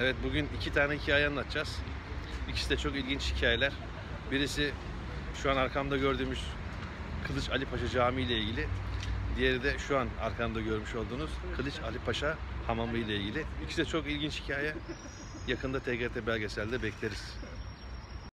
Evet bugün iki tane hikaye anlatacağız. İkisi de çok ilginç hikayeler. Birisi şu an arkamda gördüğümüz Kılıç Ali Paşa Camii ile ilgili. Diğeri de şu an arkamda görmüş olduğunuz Kılıç Ali Paşa Hamamı ile ilgili. İkisi de çok ilginç hikaye. Yakında TGRT belgeselde bekleriz.